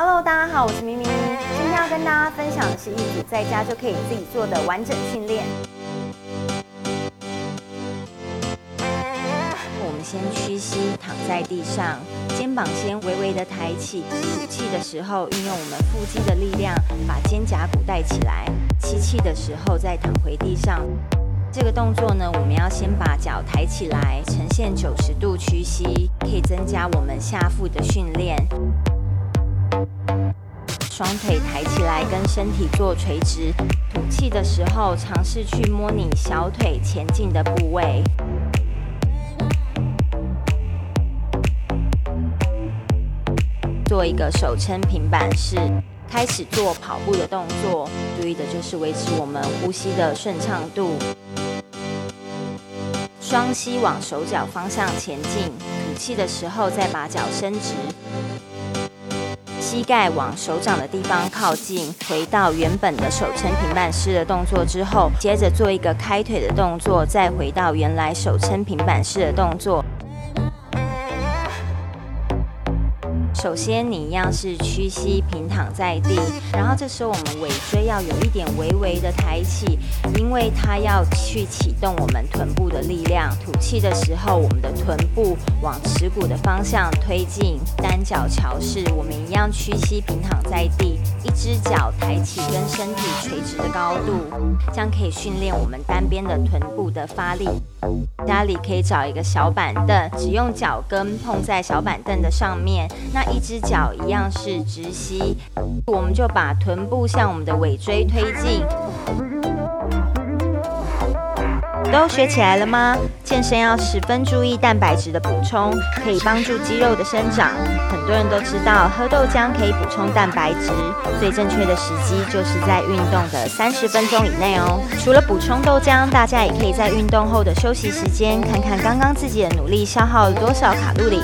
Hello，大家好，我是明明。今天要跟大家分享的是一组在家就可以自己做的完整训练。我们先屈膝躺在地上，肩膀先微微的抬起，吐气的时候运用我们腹肌的力量把肩胛骨带起来，吸气的时候再躺回地上。这个动作呢，我们要先把脚抬起来，呈现九十度屈膝，可以增加我们下腹的训练。双腿抬起来，跟身体做垂直。吐气的时候，尝试去摸你小腿前进的部位。做一个手撑平板式，开始做跑步的动作。注意的就是维持我们呼吸的顺畅度。双膝往手脚方向前进，吐气的时候再把脚伸直，膝盖往手掌的地方靠近，回到原本的手撑平板式的动作之后，接着做一个开腿的动作，再回到原来手撑平板式的动作。首先，你一样是屈膝平躺在地，然后这时候我们尾椎要有一点微微的抬起，因为它要去启动我们臀部的力量。吐气的时候，我们的臀部往耻骨的方向推进，单脚桥式，我们一样屈膝平躺在地，一只脚抬起跟身体垂直的高度，这样可以训练我们单边的臀部的发力。家里可以找一个小板凳，只用脚跟碰在小板凳的上面，那一只脚一样是直膝，我们就把臀部向我们的尾椎推进。都学起来了吗？健身要十分注意蛋白质的补充，可以帮助肌肉的生长。很多人都知道喝豆浆可以补充蛋白质，最正确的时机就是在运动的三十分钟以内哦。除了补充豆浆，大家也可以在运动后的休息时间看看刚刚自己的努力消耗了多少卡路里。